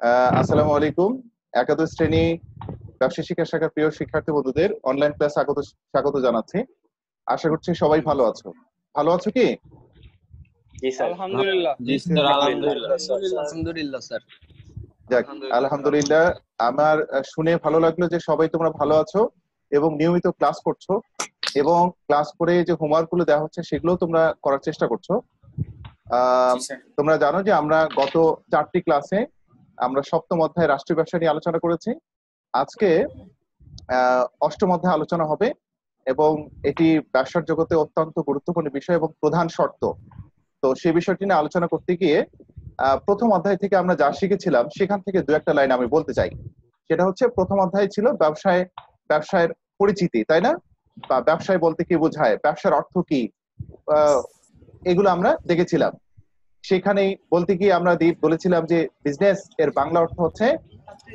আসসালামু আলাইকুম। একাদশ শ্রেণি ব্যবসা শিক্ষা শাখার প্রিয় শিক্ষার্থী বন্ধুদের অনলাইন ক্লাস স্বাগত স্বাগত জানাচ্ছি। আশা করছি সবাই ভালো আছো। ভালো আছো কি? জি আলহামদুলিল্লাহ। জি স্যার আলহামদুলিল্লাহ। আলহামদুলিল্লাহ স্যার। যাক আলহামদুলিল্লাহ। আমার শুনে ভালো লাগল যে সবাই তোমরা ভালো আছো এবং নিয়মিত ক্লাস করছ এবং ক্লাস করে যে হোমওয়ার্কগুলো দেওয়া হচ্ছে সেগুলো তোমরা করার চেষ্টা করছ। আহ, তোমরা জানো যে আমরা গত চারটি ক্লাসে আমরা সপ্তম অধ্যায়ে রাষ্ট্রীয় ব্যবসা নিয়ে আলোচনা করেছি। আজকে অষ্টম অধ্যায়ে আলোচনা হবে এবং এটি ব্যবসার জগতে অত্যন্ত গুরুত্বপূর্ণ বিষয় এবং প্রধান শর্ত। তো সেই বিষয়টি নিয়ে আলোচনা করতে গিয়ে প্রথম অধ্যায় থেকে আমরা যা শিখেছিলাম, সেখান থেকে দু একটা লাইন আমি বলতে চাই। সেটা হচ্ছে, প্রথম অধ্যায় ছিল ব্যবসায়, ব্যবসায়ের পরিচিতি, তাই না? বা ব্যবসায় বলতে কি বোঝায়? ব্যবসার অর্থ কি? এগুলো আমরা দেখেছিলাম। সেখানেই বলতে গিয়ে আমরা দি- বলেছিলাম যে বিজনেস এর বাংলা অর্থ হচ্ছে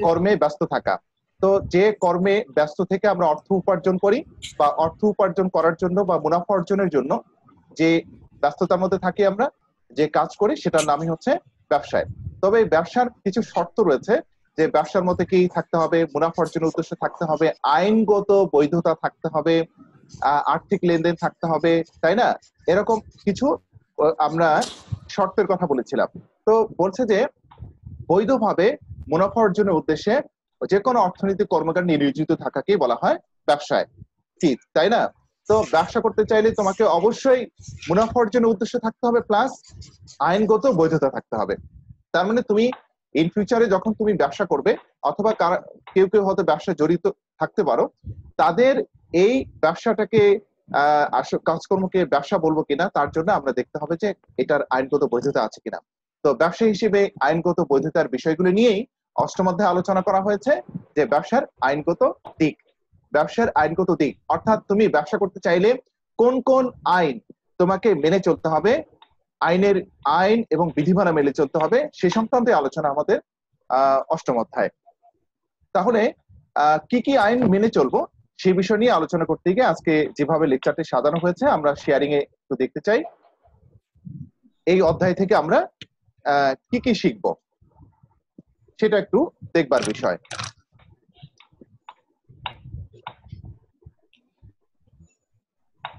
কর্মে ব্যস্ত থাকা। তো যে কর্মে ব্যস্ত থেকে আমরা অর্থ উপার্জন করি বা অর্থ উপার্জন করার জন্য বা মুনাফা অর্জনের জন্য যে ব্যস্ততার মধ্যে থাকি আমরা, যে কাজ করি সেটার নামই হচ্ছে ব্যবসায়। তবে ব্যবসার কিছু শর্ত রয়েছে যে ব্যবসার মধ্যে কি থাকতে হবে, মুনাফা অর্জনের উদ্দেশ্য থাকতে হবে, আইনগত বৈধতা থাকতে হবে আর্থিক লেনদেন থাকতে হবে, তাই না? এরকম কিছু আমরা শর্তের কথা বলেছিলাম। তো বলছে যে, বৈধভাবে মুনাফা অর্জনের উদ্দেশ্যে যে কোনো অর্থনৈতিক কর্মকাণ্ড নিয়োজিত থাকাকেই বলা হয় ব্যবসায় ঠিক তাই না? তো ব্যবসা করতে চাইলে তোমাকে অবশ্যই মুনাফা অর্জনের উদ্দেশ্য থাকতে হবে প্লাস আইনগত বৈধতা থাকতে হবে। তার মানে তুমি ইন ফিউচারে যখন তুমি ব্যবসা করবে, অথবা কেউ কেউ হয়তো ব্যবসা জড়িত থাকতে পারো, তাদের এই ব্যবসাটাকে কাজকর্মকে ব্যবসা বলব কিনা, তার জন্য আমরা দেখতে হবে যে এটার আইনগত বৈধতা আছে কিনা। তো ব্যবসা হিসেবে আইনগত বৈধতার বিষয়গুলো নিয়েই অষ্টম অধ্যায়ে আলোচনা করা হয়েছে যে ব্যবসার আইনগত দিক। ব্যবসার আইনগত দিক, অর্থাৎ তুমি ব্যবসা করতে চাইলে কোন কোন আইন তোমাকে মেনে চলতে হবে, আইনের আইন এবং বিধিমালা মেনে চলতে হবে, সে সংক্রান্ত আলোচনা আমাদের, আহ, অষ্টম অধ্যায়। তাহলে কি কি আইন মেনে চলবো সেই বিষয় নিয়ে আলোচনা করতে গিয়ে আজকে যেভাবে লেকচারটি সাজানো হয়েছে আমরা শেয়ারিং এ একটু দেখতে চাই। এই অধ্যায় থেকে আমরা আহ, কি কি শিখব? সেটা একটু দেখবার বিষয়।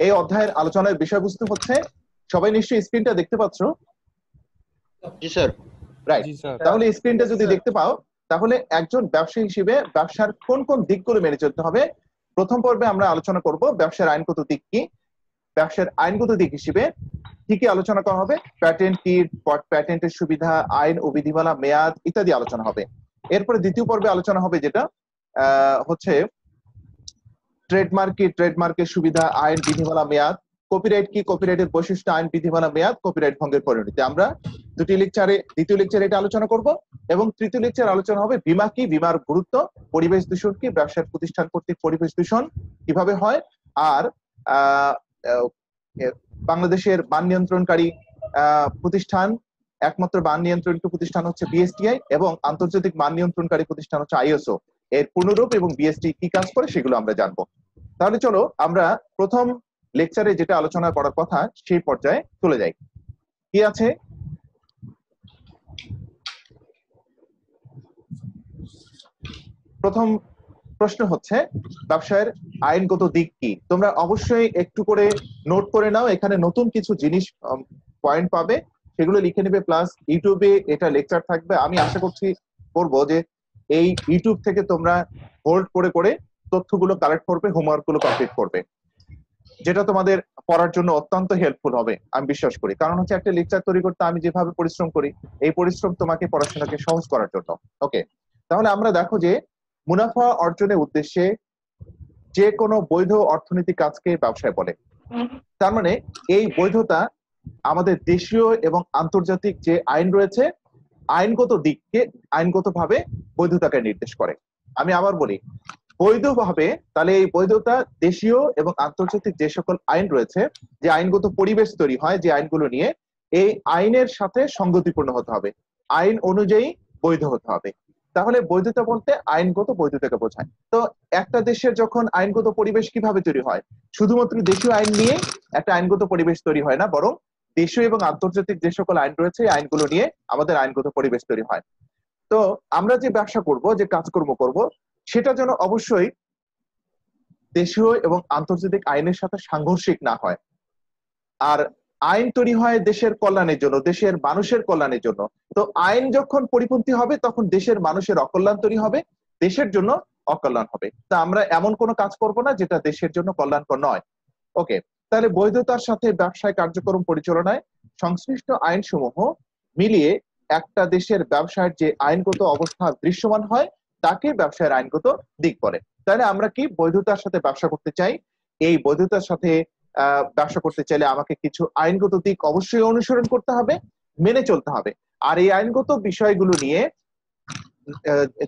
এই অধ্যায়ের আলোচনার বিষয়বস্তু হচ্ছে সবাই নিশ্চয়ই স্ক্রিনটা দেখতে পাচ্ছ? জি স্যার। রাইট তাহলে স্ক্রিনটা যদি দেখতে পাও তাহলে একজন ব্যবসায়ী হিসেবে ব্যবসার কোন কোন দিকগুলো মেনে চলতে হবে প্রথম পর্বে আমরা আলোচনা করব ব্যবসার আইনগত দিক কি? ব্যবসার আইনগত দিক হিসেবে কি কি আলোচনা করা হবে? প্যাটেন্ট কি প্যাটেন্টের সুবিধা, আইন ও বিধিমালা, মেয়াদ ইত্যাদি আলোচনা হবে। এরপরে দ্বিতীয় পর্বে আলোচনা হবে যেটা হচ্ছে ট্রেডমার্ক কি ট্রেডমার্কের সুবিধা, আইন, বিধিমালা, মেয়াদ কপিরাইট কি কপিরাইটের বৈশিষ্ট্য, আইন, বিধিমালা, মেয়াদ কপিরাইট ভঙ্গের পরিণতি। আমরা দুটি লেকচারে দ্বিতীয় লেকচারে এটা আলোচনা করব। এবং তৃতীয় লেকচার আলোচনা হবে বিমা কি, বিমার গুরুত্ব, পরিবেশ দূষণ কি, ব্যবসার প্রতিষ্ঠান কর্তৃক পরিবেশ দূষণ কীভাবে হয়, আর বাংলাদেশের মান নিয়ন্ত্রণকারী প্রতিষ্ঠান, একমাত্র মান নিয়ন্ত্রণকারী প্রতিষ্ঠান হচ্ছে বিএসটিআই এবং আন্তর্জাতিক মান নিয়ন্ত্রণকারী প্রতিষ্ঠান হচ্ছে আইএসও। এর পুনরূপ এবং বিএসটি কি কাজ করে সেগুলো আমরা জানব। তাহলে চলো আমরা প্রথম লেকচারে যেটা আলোচনা করার কথা সেই পর্যায়ে চলে যাই। কি আছে? প্রথম প্রশ্ন হচ্ছে, ব্যবসায়ের আইনগত দিক কি? তোমরা অবশ্যই একটু করে নোট করে নাও, এখানে নতুন কিছু জিনিস পয়েন্ট পাবে, সেগুলো লিখে নেবে প্লাস ইউটিউবে এটা লেকচার থাকবে। আমি আশা করছি করব যে এই ইউটিউব থেকে তোমরা হোল্ড করে করে তথ্যগুলো কালেক্ট করবে হোমওয়ার্কগুলো কমপ্লিট করবে। যেটা তোমাদের পড়ার জন্য অত্যন্ত হেল্পফুল হবে, আমি বিশ্বাস করি। কারণ হচ্ছে একটা লেকচার তৈরি করতে আমি যেভাবে পরিশ্রম করি, এই পরিশ্রম তোমাকে পড়াশোনাকে সহজ করার জন্য। ওকে তাহলে আমরা দেখো যে মুনাফা অর্জনের উদ্দেশ্যে যে কোনো বৈধ অর্থনৈতিক কাজকে ব্যবসায় বলে। তার মানে এই বৈধতা আমাদের দেশীয় এবং আন্তর্জাতিক যে আইন রয়েছে, আইনগত দিককে আইনগতভাবে বৈধতাকে নির্দেশ করে। আমি আবার বলি, বৈধভাবে তাহলে এই বৈধতা দেশীয় এবং আন্তর্জাতিক যে সকল আইন রয়েছে, যে আইনগত পরিবেশ তৈরি হয়, যে আইনগুলো নিয়ে, এই আইনের সাথে সংগতিপূর্ণ হতে হবে। আইন অনুযায়ী বৈধ হতে হবে। তাহলে বৈধতা বলতে আইনগত বৈধতাকে বোঝায়। তো একটা দেশের যখন আইনগত পরিবেশ কীভাবে তৈরি হয়, শুধুমাত্র দেশীয় আইন নিয়ে একটা আইনগত পরিবেশ তৈরি হয় না, বরং দেশীয় এবং আন্তর্জাতিক যে সকল আইন রয়েছে, এই আইনগুলো নিয়ে আমাদের আইনগত পরিবেশ তৈরি হয়। তো আমরা যে ব্যবসা করব, যে কাজকর্ম করব, সেটা যেন অবশ্যই দেশীয় এবং আন্তর্জাতিক আইনের সাথে সাংঘর্ষিক না হয়। আর আইন তৈরি হয় দেশের কল্যাণের জন্য, দেশের মানুষের কল্যাণের জন্য। তো আইন যখন পরিপন্থী হবে, তখন দেশের মানুষের অকল্যাণ তৈরি হবে, দেশের জন্য অকল্যাণ হবে। তা আমরা এমন কোনো কাজ করব না যেটা দেশের জন্য কল্যাণকর নয়। ওকে, তাহলে বৈধতার সাথে ব্যবসায় কার্যক্রম পরিচালনায় সংশ্লিষ্ট আইনসমূহ মিলিয়ে একটা দেশের ব্যবসায়ের যে আইনগত অবস্থা দৃশ্যমান হয়, তাকে ব্যবসায়ের আইনগত দিক বলে। তাহলে আমরা কি বৈধতার সাথে ব্যবসা করতে চাই? এই বৈধতার সাথে ব্যবসা করতে চাইলে আমাকে কিছু আইনগত দিক অবশ্যই অনুসরণ করতে হবে মেনে চলতে হবে। আর এই আইনগত বিষয়গুলো নিয়ে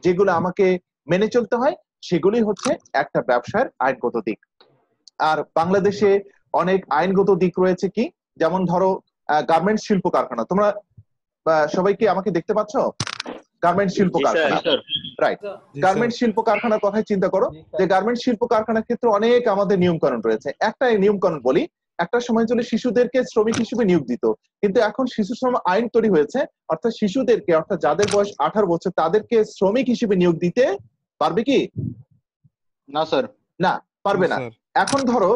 যেগুলো আমাকে মেনে চলতে হয় সেগুলি হচ্ছে একটা ব্যবসার আইনগত দিক। আর বাংলাদেশে অনেক আইনগত দিক রয়েছে কি? যেমন ধরো গার্মেন্টস শিল্প কারখানা। তোমরা সবাই কি আমাকে দেখতে পাচ্ছ? গার্মেন্টস শিল্প কারখানা। রাইট গার্মেন্ট শিল্প কারখানার কথাই চিন্তা করো যে গার্মেন্ট শিল্প কারখানার ক্ষেত্রে অনেক আমাদের নিয়ম কানুন রয়েছে। একটা নিয়ম কানুন বলি একটা সময় চলে শিশুদেরকে শ্রমিক হিসেবে নিয়োগ দিত। কিন্তু এখন শিশু শ্রম আইন তৈরি হয়েছে অর্থাৎ শিশুদেরকে অর্থাৎ যাদের বয়স আঠারো বছর তাদেরকে শ্রমিক হিসেবে নিয়োগ দিতে পারবে কি? না স্যার না পারবে না এখন ধরো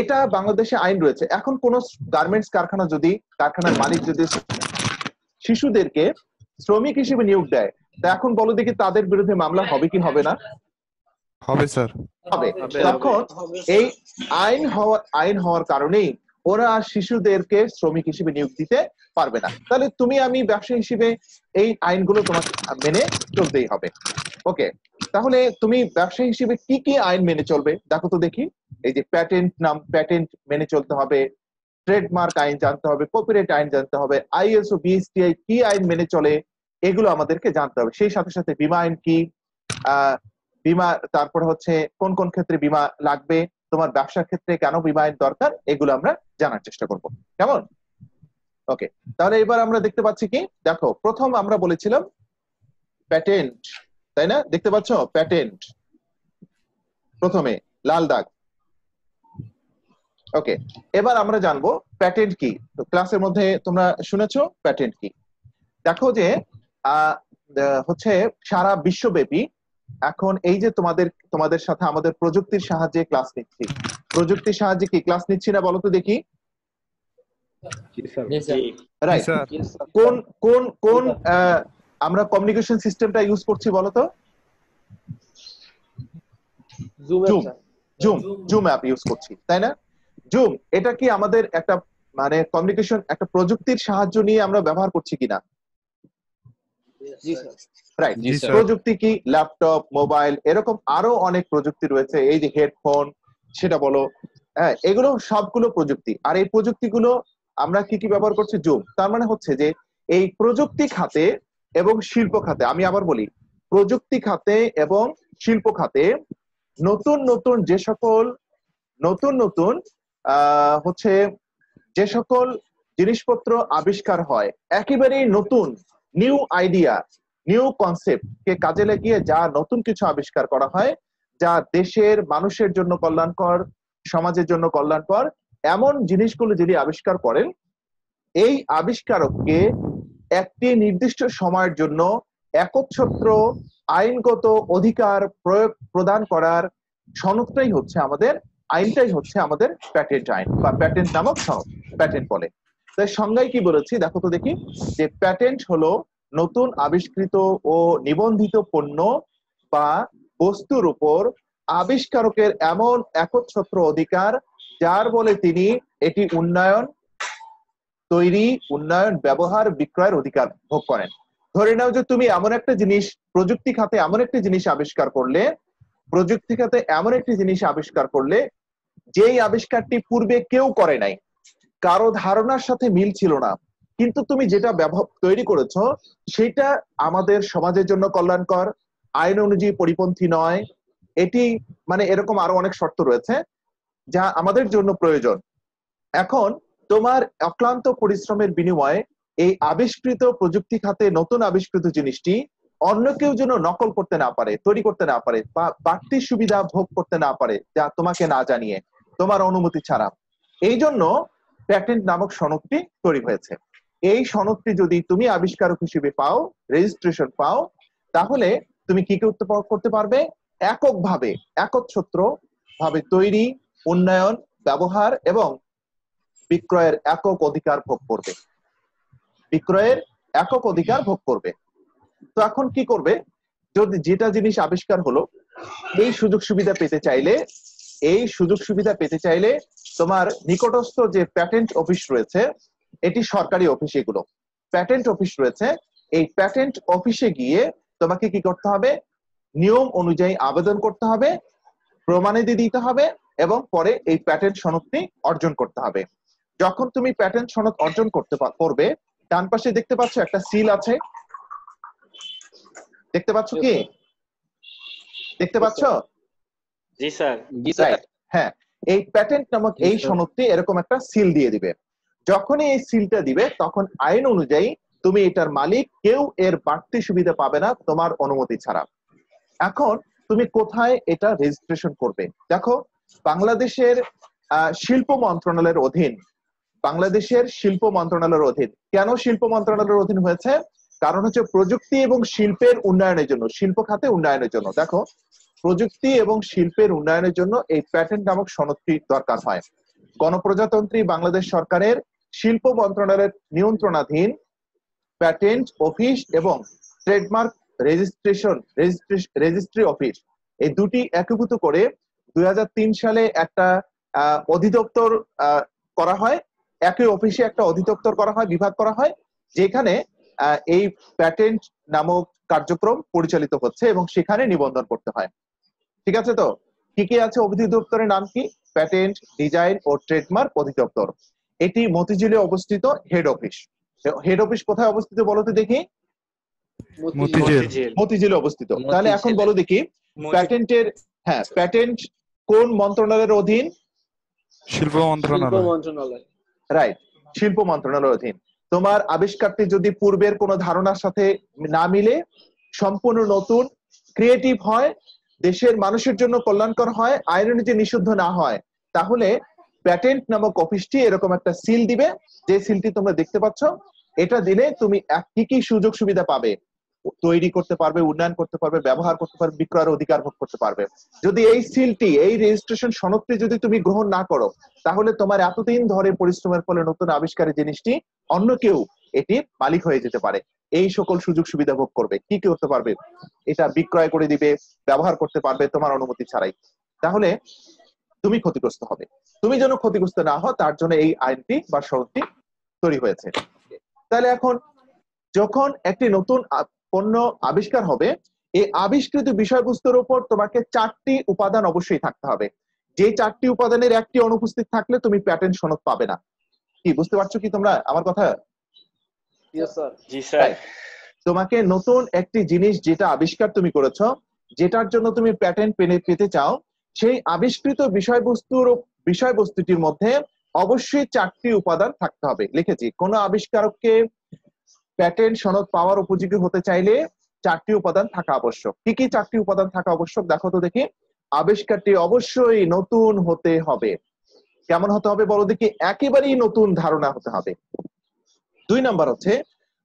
এটা বাংলাদেশে আইন রয়েছে। এখন কোন গার্মেন্টস কারখানা যদি কারখানার মালিক যদি শিশুদেরকে শ্রমিক হিসেবে নিয়োগ দেয় এখন বলো দেখি তাদের বিরুদ্ধে মামলা হবে কি হবে না। হবে স্যার। হবে। তখন এই আইন হওয়ার আইন হওয়ার কারণেই ওরা আর শিশুদেরকে শ্রমিক হিসেবে নিয়োগ দিতে পারবে না। তাহলে তুমি আমি ব্যবসা হিসেবে এই আইনগুলো তোমাকে মেনে চলতেই হবে। ওকে তাহলে তুমি ব্যবসা হিসেবে কি কি আইন মেনে চলবে? দেখো তো দেখি। এই যে প্যাটেন্ট নাম প্যাটেন্ট মেনে চলতে হবে ট্রেডমার্ক আইন জানতে হবে কপিরাইট আইন জানতে হবে আইএসও বিএসটিআই কি আইন মেনে চলে? এগুলো আমাদেরকে জানতে হবে। সেই সাথে সাথে বিমা আইন কি? বীমা, তারপর হচ্ছে কোন কোন ক্ষেত্রে বীমা লাগবে? তোমার ব্যবসার ক্ষেত্রে কেন বীমা আইন দরকার? এগুলো আমরা জানার চেষ্টা করব। কেমন? ওকে তাহলে এবার আমরা দেখতে পাচ্ছি কি? দেখো, প্রথম আমরা বলেছিলাম প্যাটেন্ট তাই না? দেখতে পাচ্ছ? প্যাটেন্ট প্রথমে, লাল দাগ। ওকে এবার আমরা জানব প্যাটেন্ট কি? তো ক্লাসের মধ্যে তোমরা শুনেছো প্যাটেন্ট কি? দেখো যে হচ্ছে সারা বিশ্বব্যাপী এখন এই যে তোমাদের তোমাদের সাথে আমাদের প্রযুক্তির সাহায্যে ক্লাস নিচ্ছি। প্রযুক্তির সাহায্যে কি ক্লাস নিচ্ছি না বলো তো দেখি? জি রাইট স্যার। কোন কোন কোন আহ, আমরা কমিউনিকেশন সিস্টেমটা ইউজ করছি বলো তো? Zoom Zoom Zoom app use করছি তাই না? জুম এটা কি আমাদের একটা মানে কমিউনিকেশন একটা প্রযুক্তির সাহায্য নিয়ে আমরা ব্যবহার করছি কিনা? রাইট প্রযুক্তি কি ল্যাপটপ মোবাইল এরকম আরও অনেক প্রযুক্তি রয়েছে। এই যে হেডফোন সেটা বলো। হ্যাঁ এগুলো সবগুলো প্রযুক্তি। আর এই প্রযুক্তিগুলো আমরা কি কি ব্যবহার করছি? জুম তার মানে হচ্ছে যে এই প্রযুক্তি খাতে এবং শিল্প খাতে আমি আবার বলি প্রযুক্তি খাতে এবং শিল্প খাতে নতুন নতুন যে সকল নতুন নতুন আহ হচ্ছে যে সকল জিনিসপত্র আবিষ্কার হয় একেবারেই নতুন নিউ আইডিয়া নিউ কনসেপ্ট কে কাজে লাগিয়ে যা নতুন কিছু আবিষ্কার করা হয়, যা দেশের মানুষের জন্য কল্যাণকর, সমাজের জন্য কল্যাণকর, এমন জিনিসগুলো যদি আবিষ্কার করেন, এই আবিষ্কারককে একটি নির্দিষ্ট সময়ের জন্য একচ্ছত্র, আইনগত অধিকার প্রয়োগ প্রদান করার সনদটাই হচ্ছে আমাদের, আইনটাই হচ্ছে আমাদের প্যাটেন্ট আইন বা প্যাটেন্ট নামক সনদ প্যাটেন্ট বলে। তাই সংজ্ঞায় কি বলেছি? দেখো তো দেখি, যে প্যাটেন্ট হলো নতুন আবিষ্কৃত ও নিবন্ধিত পণ্য বা বস্তুর উপর আবিষ্কারকের এমন একচ্ছত্র অধিকার, যার বলে তিনি এটি উন্নয়ন, তৈরি, উন্নয়ন, ব্যবহার, বিক্রয়ের অধিকার ভোগ করেন। ধরে নাও যে তুমি এমন একটা জিনিস, প্রযুক্তি খাতে এমন একটি জিনিস আবিষ্কার করলে, প্রযুক্তি খাতে এমন একটি জিনিস আবিষ্কার করলে, যেই আবিষ্কারটি পূর্বে কেউ করে নাই কারও ধারণার সাথে মিল ছিল না। কিন্তু তুমি যেটা তৈরি করেছ, সেটা আমাদের সমাজের জন্য কল্যাণকর, আইন অনুযায়ী পরিপন্থী নয়। এটি মানে এরকম আরও অনেক শর্ত রয়েছে, যা আমাদের জন্য প্রয়োজন। এখন, তোমার অক্লান্ত পরিশ্রমের বিনিময়ে এই আবিষ্কৃত প্রযুক্তি খাতে নতুন আবিষ্কৃত জিনিসটি অন্য কেউ যেন নকল করতে না পারে, তৈরি করতে না পারে, বা বাড়তি সুবিধা ভোগ করতে না পারে, যা তোমাকে না জানিয়ে, তোমার অনুমতি ছাড়া। এই জন্য প্যাটেন্ট নামক সনদটি তৈরি হয়েছে। এই সনদটি যদি তুমি আবিষ্কারক হিসেবে পাও রেজিস্ট্রেশন পাও, তাহলে তুমি কি করতে পার- করতে পারবে? এককভাবে একচ্ছত্র ভাবে তৈরি, উন্নয়ন, ব্যবহার এবং বিক্রয়ের একক অধিকার ভোগ করবে। বিক্রয়ের একক অধিকার ভোগ করবে। তো এখন কি করবে? যদি যেটা জিনিস আবিষ্কার হলো, এই সুযোগ সুবিধা পেতে চাইলে এই সুযোগ সুবিধা পেতে চাইলে তোমার নিকটস্থ যে প্যাটেন্ট অফিস রয়েছে, এটি সরকারি অফিস এগুলো। প্যাটেন্ট অফিস রয়েছে। এই প্যাটেন্ট অফিসে গিয়ে তোমাকে কি করতে হবে? নিয়ম অনুযায়ী আবেদন করতে হবে, প্রমাণিতি দিতে হবে এবং পরে এই প্যাটেন্ট সনদটি অর্জন করতে হবে। যখন তুমি প্যাটেন্ট সনদ অর্জন করতে করবে, ডান পাশে দেখতে পাচ্ছ একটা সিল আছে। দেখতে পাচ্ছ কি? দেখতে পাচ্ছ? জি স্যার। জি Right. হ্যাঁ এই প্যাটেন্ট নামক এই সনদটি এরকম একটা সিল দিয়ে দিবে। যখনই এই সিলটা দিবে তখন আইন অনুযায়ী তুমি এটার মালিক কেউ এর বাড়তি সুবিধা পাবে না তোমার অনুমতি ছাড়া। এখন তুমি কোথায় এটা রেজিস্ট্রেশন করবে? দেখো বাংলাদেশের আহ, শিল্প মন্ত্রণালয়ের অধীন বাংলাদেশের শিল্প মন্ত্রণালয়ের অধীন। কেন শিল্প মন্ত্রণালয়ের অধীন হয়েছে? কারণ হচ্ছে প্রযুক্তি এবং শিল্পের উন্নয়নের জন্য শিল্প খাতে উন্নয়নের জন্য। দেখো প্রযুক্তি এবং শিল্পের উন্নয়নের জন্য এই প্যাটেন্ট নামক সনদটি দরকার হয়। গণপ্রজাতন্ত্রী বাংলাদেশ সরকারের শিল্প মন্ত্রণালয়ের নিয়ন্ত্রণাধীন প্যাটেন্ট অফিস এবং ট্রেডমার্ক রেজিস্ট্রেশন রেজিস্ট্রি অফিস এই দুটি একীভূত করে দুই হাজার তিন সালে একটা অধিদপ্তর করা হয়। একই অফিসে একটা অধিদপ্তর করা হয়, বিভাগ করা হয়, যেখানে এই প্যাটেন্ট নামক কার্যক্রম পরিচালিত হচ্ছে এবং সেখানে নিবন্ধন করতে হয়। ঠিক আছে তো? কি কি আছে অধিদপ্তরের নাম কি? প্যাটেন্ট ডিজাইন ও ট্রেডমার্ক অধিদপ্তর। এটি মতিঝিলে অবস্থিত হেড অফিস হেড অফিস কোথায় অবস্থিত বলো তো দেখি? মতিঝিল। মতিঝিল। মতিঝিলে অবস্থিত। তাহলে এখন বলো দেখি প্যাটেন্টের হ্যাঁ প্যাটেন্ট কোন মন্ত্রণালয়ের অধীন? শিল্প মন্ত্রণালয়। রাইট শিল্প মন্ত্রণালয়ের অধীন। তোমার আবিষ্কারটি যদি পূর্বের কোনো ধারণার সাথে না মিলে সম্পূর্ণ নতুন ক্রিয়েটিভ হয় দেশের মানুষের জন্য কল্যাণকর হয়, আইন অনুযায়ী নিষিদ্ধ না হয়, তাহলে প্যাটেন্ট নামক অফিসটি এরকম একটা সিল দিবে, যে সিলটি তোমরা দেখতে পাচ্ছ, এটা দিলে তুমি কি কি সুযোগ সুবিধা পাবে, তৈরি করতে পারবে, উন্নয়ন করতে পারবে, ব্যবহার করতে পারবে, বিক্রয়ের অধিকার ভোগ করতে পারবে। যদি এই সিলটি এই রেজিস্ট্রেশন সনদটি যদি তুমি গ্রহণ না করো, তাহলে তোমার এতদিন ধরে পরিশ্রমের ফলে নতুন আবিষ্কারের জিনিসটি অন্য কেউ এটির মালিক হয়ে যেতে পারে। এই সকল সুযোগ সুবিধা ভোগ করবে। কি কি করতে পারবে? এটা বিক্রয় করে দিবে, ব্যবহার করতে পারবে, তোমার অনুমতি ছাড়াই। তাহলে তুমি ক্ষতিগ্রস্ত হবে। তুমি যেন ক্ষতিগ্রস্ত না হও, তার জন্য এই আইনটি বা সনদটি তৈরি হয়েছে। তাহলে এখন যখন একটি নতুন পণ্য আবিষ্কার হবে, এই আবিষ্কৃত বিষয়বস্তুর উপর তোমাকে চারটি উপাদান অবশ্যই থাকতে হবে। যে চারটি উপাদানের একটি অনুপস্থিত থাকলে তুমি প্যাটেন্ট সনদ পাবে না। কি, বুঝতে পারছ কি তোমরা আমার কথা? জি স্যার তোমাকে নতুন একটি জিনিস যেটা আবিষ্কার তুমি করেছ যেটার জন্য তুমি প্যাটেন্ট পেতে চাও সেই আবিষ্কৃত বিষয়বস্তুর বিষয়বস্তুটির মধ্যে অবশ্যই চারটি উপাদান থাকতে হবে। লিখেছি কোন আবিষ্কারককে প্যাটেন্ট সনদ পাওয়ার উপযোগী হতে চাইলে চারটি উপাদান থাকা আবশ্যক। কি কি চারটি উপাদান থাকা আবশ্যক দেখো তো দেখি। আবিষ্কারটি অবশ্যই নতুন হতে হবে। কেমন হতে হবে বলো দেখি? একেবারেই নতুন ধারণা হতে হবে। দুই নাম্বার হচ্ছে,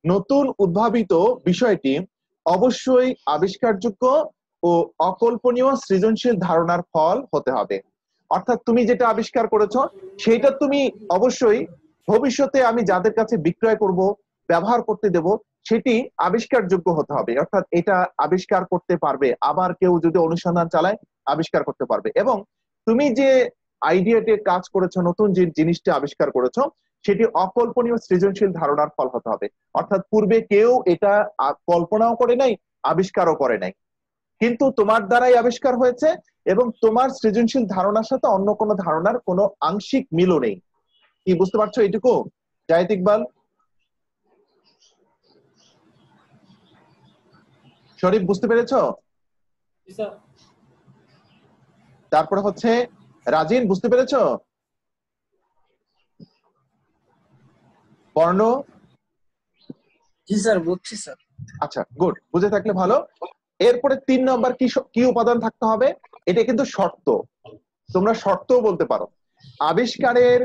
নতুন উদ্ভাবিত বিষয়টি অবশ্যই আবিষ্কারযোগ্য ও অকল্পনীয় সৃজনশীল ধারণার ফল হতে হবে। অর্থাৎ তুমি যেটা আবিষ্কার করেছ সেটা তুমি অবশ্যই ভবিষ্যতে আমি যাদের কাছে বিক্রয় করব, ব্যবহার করতে দেব, সেটি আবিষ্কারযোগ্য হতে হবে। অর্থাৎ এটা আবিষ্কার করতে পারবে, আবার কেউ যদি অনুসন্ধান চালায়, আবিষ্কার করতে পারবে। এবং তুমি যে আইডিয়াতে কাজ করেছ, নতুন যে জিনিসটা আবিষ্কার করেছ সেটি অকল্পনীয় সৃজনশীল ধারণার ফল হতে হবে। অর্থাৎ পূর্বে কেউ এটা কল্পনাও করে নাই আবিষ্কারও করে নাই। কিন্তু তোমার দ্বারাই আবিষ্কার হয়েছে এবং তোমার সৃজনশীল ধারণার সাথে অন্য কোনো ধারণার কোনো আংশিক মিলও নেই। কি বুঝতে পারছ এটুকু জাহিদ ইকবাল? শরীফ বুঝতে পেরেছ? তারপরে হচ্ছে রাজিন বুঝতে পেরেছ? বর্ণ জি স্যার বুঝছি স্যার। আচ্ছা গুড বুঝে থাকলে ভালো। এরপরে তিন নম্বর কি কি উপাদান থাকতে হবে? এটা কিন্তু শর্ত। তোমরা শর্তও বলতে পারো। আবিষ্কারের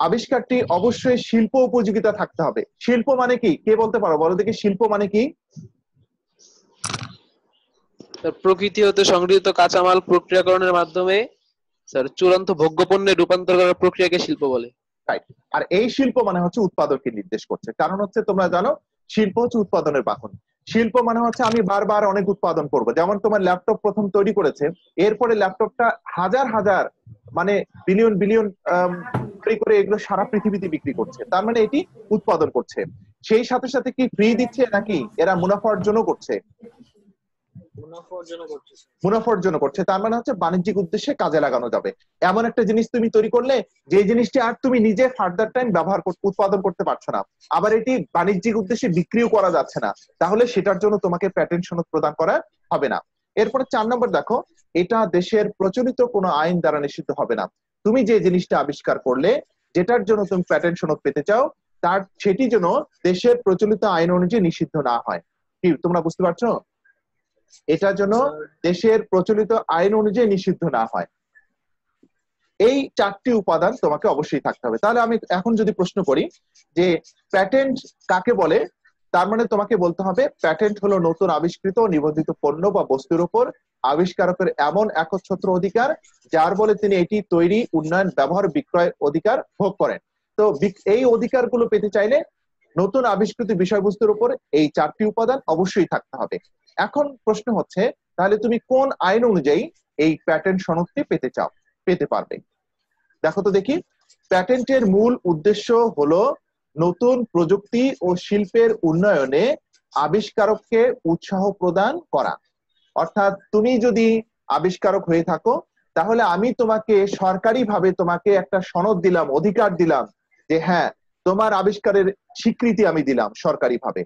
আবিষ্কারটি অবশ্যই শিল্প উপযোগিতা থাকতে হবে। শিল্প মানে কি? কে বলতে পারো? বলো দেখি শিল্প মানে কি? প্রকৃতি হতে সংগৃহীত কাঁচামাল প্রক্রিয়াকরণের মাধ্যমে স্যার চূড়ান্ত ভোগ্যপণ্যে রূপান্তর করার প্রক্রিয়াকে শিল্প বলে। আর এই শিল্প মানে হচ্ছে উৎপাদনকে নির্দেশ করছে। কারণ হচ্ছে তোমরা জানো, শিল্প হচ্ছে উৎপাদনের বাহন। শিল্প মানে হচ্ছে আমি বারবার অনেক উৎপাদন করব। যেমন তোমার ল্যাপটপ প্রথম তৈরি করেছে, এরপরে ল্যাপটপটা হাজার হাজার মানে বিলিয়ন বিলিয়ন তৈরি করে এগুলো সারা পৃথিবীতে বিক্রি করছে। তার মানে এটি উৎপাদন করছে। সেই সাথে সাথে কি ফ্রি দিচ্ছে নাকি? এরা মুনাফা অর্জনও করছে। মুনাফা অর্জন করছে স্যার। মুনাফা অর্জন করছে, তার মানে হচ্ছে বাণিজ্যিক উদ্দেশ্যে কাজে লাগানো যাবে। এমন একটা জিনিস তুমি তৈরি করলে, যে জিনিসটি আর তুমি নিজে ফার্দার টাইম ব্যবহার উৎপাদন করতে পারছ না। আবার এটি বাণিজ্যিক উদ্দেশ্যে বিক্রিও করা যাচ্ছে না। তাহলে সেটার জন্য তোমাকে প্যাটেন্ট সনদ প্রদান করা হবে না। এরপরে চার নম্বর দেখো, এটা দেশের প্রচলিত কোনো আইন দ্বারা নিষিদ্ধ হবে না। তুমি যে জিনিসটা আবিষ্কার করলে, যেটার জন্য তুমি প্যাটেন্ট সনদ পেতে চাও, তার সেটি যেন দেশের প্রচলিত আইন অনুযায়ী নিষিদ্ধ না হয়। কি, তোমরা বুঝতে পারছ? এটার যেন দেশের প্রচলিত আইন অনুযায়ী নিষিদ্ধ না হয়। এই চারটি উপাদান তোমাকে অবশ্যই থাকতে হবে। তাহলে আমি এখন যদি প্রশ্ন করি যে প্যাটেন্ট কাকে বলে? তার মানে তোমাকে বলতে হবে প্যাটেন্ট হলো নতুন আবিষ্কৃত নিবন্ধিত পণ্য বা বস্তুর উপর আবিষ্কারকের এমন একচ্ছত্র অধিকার, যার বলে তিনি এটি তৈরি, উন্নয়ন, ব্যবহার, বিক্রয় অধিকার ভোগ করেন। তো এই অধিকারগুলো পেতে চাইলে নতুন আবিষ্কৃত বিষয়বস্তুর উপর এই চারটি উপাদান অবশ্যই থাকতে হবে। এখন প্রশ্ন হচ্ছে, তাহলে তুমি কোন আইন অনুযায়ী এই প্যাটেন্ট সনদটি পেতে চাও, পেতে পারবে? দেখো তো দেখি প্যাটেন্টের মূল উদ্দেশ্য হলো নতুন প্রযুক্তি ও শিল্পের উন্নয়নে আবিষ্কারককে উৎসাহ প্রদান করা। অর্থাৎ তুমি যদি আবিষ্কারক হয়ে থাকো, তাহলে আমি তোমাকে সরকারিভাবে তোমাকে একটা সনদ দিলাম, অধিকার দিলাম যে হ্যাঁ তোমার আবিষ্কারের স্বীকৃতি আমি দিলাম সরকারিভাবে।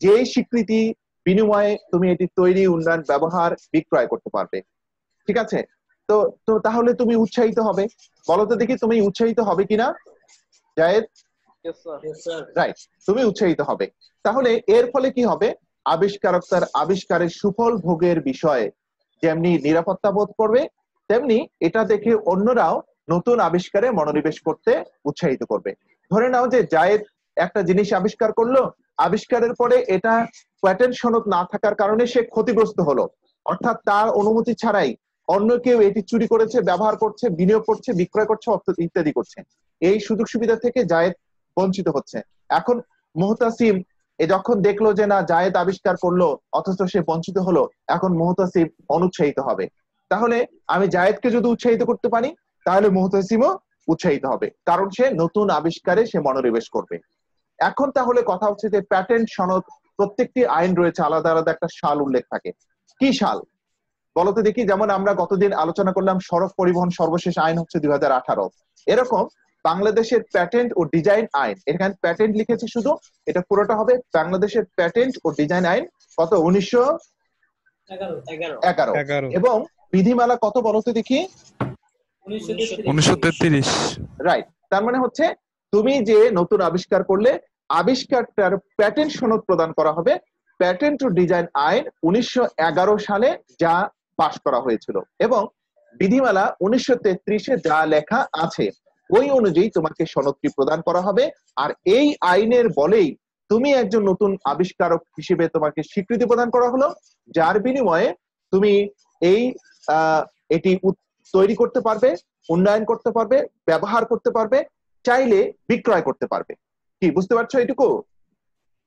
যেই স্বীকৃতি বিনিময়ে তুমি এটি তৈরি উন্নয়ন ব্যবহার বিক্রয় করতে পারবে। ঠিক আছে? তো তো তাহলে তুমি উৎসাহিত হবে। বলো তো দেখি তুমি উৎসাহিত হবে কিনা? জায়েদ? রাইট তুমি উৎসাহিত হবে। তাহলে এর ফলে কি হবে? আবিষ্কারক তার আবিষ্কারের সুফল ভোগের বিষয়ে যেমনি নিরাপত্তা বোধ করবে তেমনি এটা দেখে অন্যরাও নতুন আবিষ্কারে মনোনিবেশ করতে উৎসাহিত করবে। ধরে নাও যে জায়েদ একটা জিনিস আবিষ্কার করল আবিষ্কারের পরে এটা প্যাটেন্ট সনদ না থাকার কারণে সে ক্ষতিগ্রস্ত হলো। অর্থাৎ তার অনুমতি ছাড়াই অন্য কেউ এটি চুরি করেছে, ব্যবহার করছে, বিনিয়োগ করছে, বিক্রয় করছে ইত্যাদি করছে। এই সুযোগ সুবিধা থেকে জায়েদ বঞ্চিত হচ্ছে। এখন মোহতাসিম এ যখন দেখল যে না, জায়েদ আবিষ্কার করল, অথচ সে বঞ্চিত হলো, এখন মোহতাসিম অনুৎসাহিত হবে। তাহলে আমি জায়েদকে যদি উৎসাহিত করতে পারি, তাহলে মোহতাসিমও উৎসাহিত হবে। কারণ সে নতুন আবিষ্কারে সে মনোনিবেশ করবে। এখন তাহলে কথা হচ্ছে যে প্যাটেন্ট সনদ প্রত্যেকটি আইন রয়েছে আলাদা আলাদা একটা সাল উল্লেখ থাকে। কি সাল? বলতে দেখি যেমন আমরা গতদিন আলোচনা করলাম সড়ক পরিবহন সর্বশেষ আইন হচ্ছে দুই হাজার আঠারো। এরকম বাংলাদেশের প্যাটেন্ট ও ডিজাইন আইন এখানে প্যাটেন্ট লিখেছে শুধু এটা পুরোটা হবে বাংলাদেশের প্যাটেন্ট ও ডিজাইন আইন কত? উনিশশো এগারো এবং বিধিমালা কত বলতে দেখি? উনিশশো তেত্রিশ। রাইট তার মানে হচ্ছে তুমি যে নতুন আবিষ্কার করলে, আবিষ্কারটার প্যাটেন্ট সনদ প্রদান করা হবে। প্যাটেন্ট ও ডিজাইন আইন উনিশশো এগারো সালে যা পাশ করা হয়েছিল এবং বিধিমালা উনিশশো তেত্রিশে যা লেখা আছে, ওই অনুযায়ী তোমাকে সনদটি প্রদান করা হবে। আর এই আইনের বলেই তুমি একজন নতুন আবিষ্কারক হিসেবে তোমাকে স্বীকৃতি প্রদান করা হলো, যার বিনিময়ে তুমি এই এটি তৈরি করতে পারবে, উন্নয়ন করতে পারবে, ব্যবহার করতে পারবে চাইলে বিক্রয় করতে পারবে। কি বুঝতে পারছ এটুকু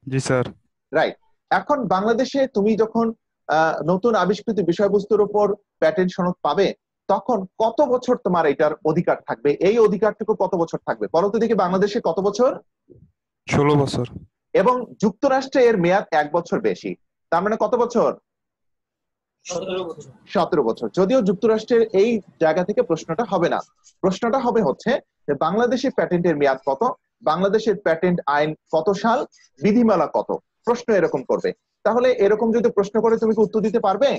জি স্যার। রাইট এখন বাংলাদেশে তুমি যখন আহ, নতুন আবিষ্কৃত বিষয়বস্তুর উপর প্যাটেন্ট সনদ পাবে তখন কত বছর তোমার এটার অধিকার থাকবে? এই অধিকারটুকু কত বছর থাকবে? বলো তো দেখি বাংলাদেশে কত বছর? ষোলো বছর। এবং যুক্তরাষ্ট্রে এর মেয়াদ এক বছর বেশি। তার মানে কত বছর। সতেরো বছর। যদিও যুক্তরাষ্ট্রের এই জায়গা থেকে প্রশ্নটা হবে না। প্রশ্নটা হবে হচ্ছে যে বাংলাদেশের প্যাটেন্টের মেয়াদ কত? বাংলাদেশের প্যাটেন্ট আইন কত সাল? বিধিমালা কত? প্রশ্ন এরকম করবে। তাহলে এরকম যদি প্রশ্ন করে তুমি কি উত্তর দিতে পারবে?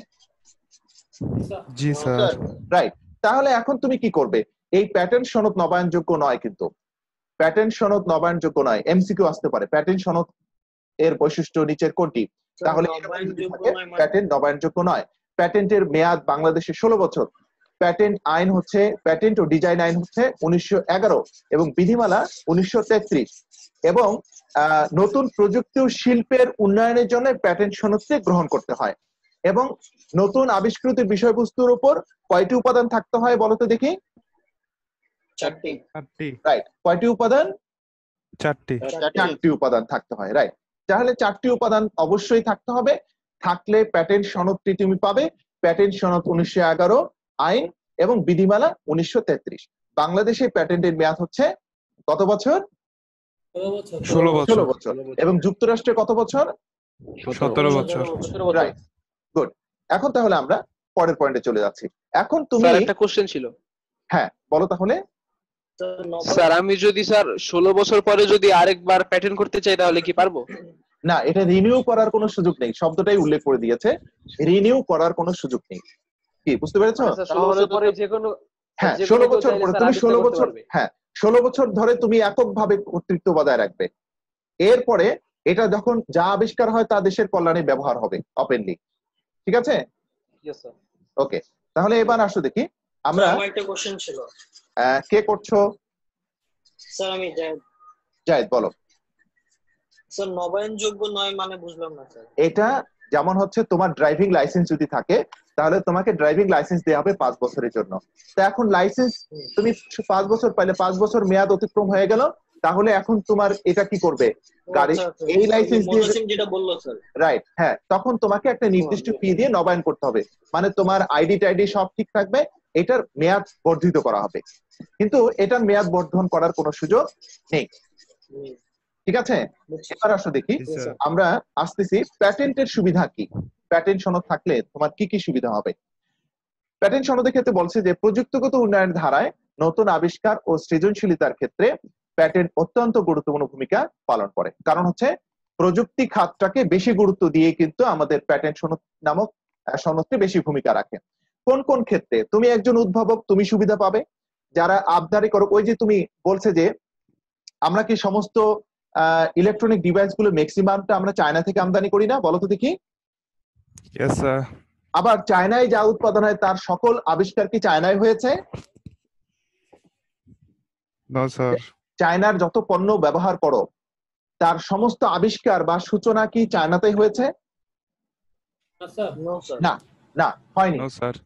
জি স্যার। রাইট তাহলে এখন তুমি কি করবে? এই প্যাটেন্ট সনদ নবায়নযোগ্য নয় কিন্তু। প্যাটেন্ট সনদ নবায়নযোগ্য নয়। এমসিকিউ আসতে পারে। প্যাটেন্ট সনদ এর বৈশিষ্ট্য নিচের কোনটি? তাহলে প্যাটেন্ট নবায়নযোগ্য নয় প্যাটেন্টের মেয়াদ বাংলাদেশে ষোলো বছর। প্যাটেন্ট আইন হচ্ছে প্যাটেন্ট ও ডিজাইন আইন হচ্ছে উনিশশো এগারো এবং বিধিমালা উনিশশো তেত্রিশ। এবং আহ, নতুন প্রযুক্তি ও শিল্পের উন্নয়নের জন্য প্যাটেন্ট সনদকে গ্রহণ করতে হয়। এবং নতুন আবিষ্কৃত বিষয়বস্তুর উপর কয়টি উপাদান থাকতে হয় বলো তো দেখি? চারটি। চারটি। রাইট কয়টি উপাদান? চারটি। চারটি। চারটি উপাদান থাকতে হয় রাইট তাহলে চারটি উপাদান অবশ্যই থাকতে হবে। থাকলে প্যাটেন্ট সনদটি তুমি পাবে। প্যাটেন্ট সনদ উনিশশো এগারো আইন এবং বিধিমালা উনিশশো তেত্রিশ। বাংলাদেশে প্যাটেন্টের মেয়াদ হচ্ছে কত বছর? ষোলো বছর। বছর। এবং যুক্তরাষ্ট্রে কত বছর? সতেরো বছর। গুড এখন তাহলে আমরা পরের পয়েন্টে চলে যাচ্ছি। এখন তুমি স্যার একটা কোশ্চেন ছিল। হ্যাঁ বলো তাহলে। স্যার আমি যদি স্যার ষোলো বছর পরে যদি আরেকবার প্যাটার্ন করতে চাই তাহলে কি পারব? না এটা রিনিউ করার কোনো সুযোগ নেই। শব্দটাই উল্লেখ করে দিয়েছে। রিনিউ করার কোনো সুযোগ নেই। কি বুঝতে পেরেছ? ষোলো বছর পরে যে কোনো হ্যাঁ ষোলো বছর পরে তুমি ষোলো বছর হ্যাঁ ষোলো বছর ধরে তুমি এককভাবে কর্তৃত্ব বজায় রাখবে। এরপরে এটা যখন যা আবিষ্কার হয় তা দেশের কল্যাণে ব্যবহার হবে ওপেনলি ঠিক আছে? ওকে তাহলে এবার আসো দেখি। আমরা একটা কোশ্চেন ছিল। আহ, কে করছ? স্যার আমি যাই জায়েদ বলো। স্যার নবায়নযোগ্য নয় মানে বুঝলাম না স্যার। এটা যেমন হচ্ছে তোমার ড্রাইভিং লাইসেন্স যদি থাকে তাহলে তোমাকে ড্রাইভিং লাইসেন্স দেওয়া হবে পাঁচ বছরের জন্য। তো এখন লাইসেন্স তুমি পাঁচ বছর পাইলে পাঁচ বছর মেয়াদ অতিক্রম হয়ে গেল তাহলে এখন তোমার এটা কি করবে? গাড়ি আচ্ছা, আচ্ছা। এই লাইসেন্স দিয়ে যেটা বলল স্যার রাইট হ্যাঁ তখন তোমাকে একটা নির্দিষ্ট ফি দিয়ে নবায়ন করতে হবে। মানে তোমার আইডি টাইডি সব ঠিক থাকবে এটার মেয়াদ বর্ধিত করা হবে। কিন্তু এটার মেয়াদ বর্ধন করার কোনো সুযোগ নেই। ঠিক আছে? এবার আসো দেখি। আমরা আসতেছি প্যাটেন্টের সুবিধা কি? প্যাটেন্ট সনদ থাকলে তোমার কি কি সুবিধা হবে? প্যাটেন্ট সনদের ক্ষেত্রে বলছে যে, প্রযুক্তিগত উন্নয়ন ধারায় নতুন আবিষ্কার ও সৃজনশীলতার ক্ষেত্রে প্যাটেন্ট অত্যন্ত গুরুত্বপূর্ণ ভূমিকা পালন করে। কারণ হচ্ছে, প্রযুক্তি খাতটাকে বেশি গুরুত্ব দিয়ে কিন্তু আমাদের প্যাটেন্ট সনদ নামক সনদটি বেশি ভূমিকা রাখে। কোন কোন ক্ষেত্রে? তুমি একজন উদ্ভাবক, তুমি সুবিধা পাবে। যারা আবদারি করো, ওই যে তুমি বলছে যে, আমরা কি সমস্ত ইলেকট্রনিক ডিভাইসগুলো ম্যাক্সিমামটা আমরা চায়না থেকে আমদানি করি না? বলো তো দেখি। আবার চায়নায় যা উৎপাদন হয় তার সকল আবিষ্কার কি চায়নায় হয়েছে? চায়নার যত পণ্য ব্যবহার করো তার সমস্ত আবিষ্কার বা সূচনা কি চায়নাতেই হয়েছে? না না হয়নি।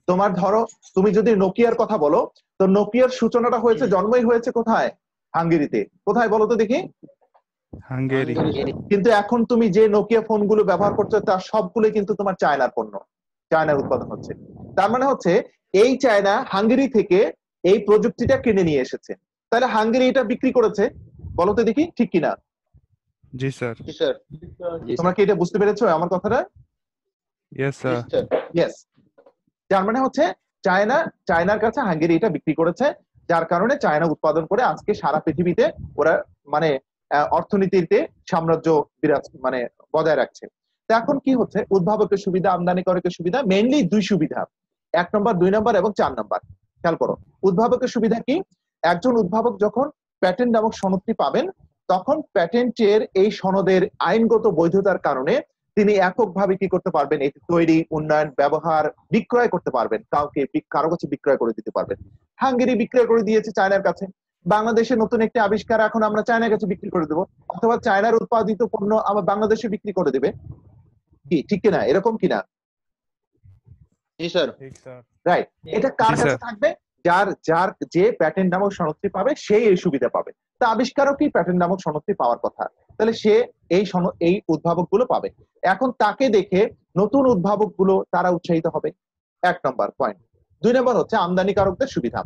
তোমার ধরো তুমি যদি নোকিয়ার কথা বলো তো নোকিয়ার সূচনাটা হয়েছে জন্মই হয়েছে কোথায়? হাঙ্গেরিতে। কোথায় বলো তো দেখি। হাঙ্গেরি। কিন্তু এখন তুমি যে নোকিয়া ফোনগুলো ব্যবহার করছ তার সবগুলোই কিন্তু তোমার চায়নার পণ্য চায়নার উৎপাদন হচ্ছে। তার মানে হচ্ছে এই চায়না হাঙ্গেরি থেকে এই প্রযুক্তিটা কিনে নিয়ে এসেছে। তাহলে হাঙ্গেরি এটা বিক্রি করেছে? বলো তো দেখি ঠিক কিনা? জি স্যার। জি স্যার। তোমরা কি এটা বুঝতে পেরেছ আমার কথাটা? ইয়েস স্যার স্যার ইয়েস যার মানে হচ্ছে চায়না চায়নার কাছে হাঙ্গেরি এটা বিক্রি করেছে যার কারণে চায়না উৎপাদন করে আজকে সারা পৃথিবীতে ওরা মানে অর্থনীতিতে সাম্রাজ্য বিরাজ মানে বজায় রাখছে। তো এখন কি হচ্ছে? উদ্ভাবকের সুবিধা আমদানি করের সুবিধা মেইনলি দুই সুবিধা। এক নম্বর, দুই নম্বর এবং চার নম্বর। খেয়াল করো, উদ্ভাবকের সুবিধা কি? একজন উদ্ভাবক যখন প্যাটেন্ট নামক সনদটি পাবেন, তখন প্যাটেন্টের এই সনদের আইনগত বৈধতার কারণে তিনি এককভাবে কি করতে পারবেন? এটি তৈরি, উন্নয়ন, ব্যবহার, বিক্রয় করতে পারবেন। কাউকে কারও কাছে বিক্রয় করে দিতে পারবেন। হাঙ্গেরি বিক্রয় করে দিয়েছে চায়নার কাছে। বাংলাদেশে নতুন একটি আবিষ্কার এখন আমরা চায়নার কাছে বিক্রি করে দেবো অথবা চায়নার উৎপাদিত পণ্য আমার বাংলাদেশে বিক্রি করে দেবে। কি ঠিক কিনা? এরকম কিনা? জি স্যার। ঠিক স্যার। রাইট এটা কার কাছে থাকবে? যার যার যে প্যাটেন্ট নামক সনদটি পাবে সেই এই সুবিধা পাবে। তা আবিষ্কারকই প্যাটেন্ট নামক সনদটি পাওয়ার কথা। তাহলে সে এই এই উদ্ভাবকগুলো পাবে। এখন তাকে দেখে নতুন উদ্ভাবকগুলো তারা উৎসাহিত হবে। এক নম্বর পয়েন্ট দুই নম্বর হচ্ছে আমদানিকারকদের সুবিধা।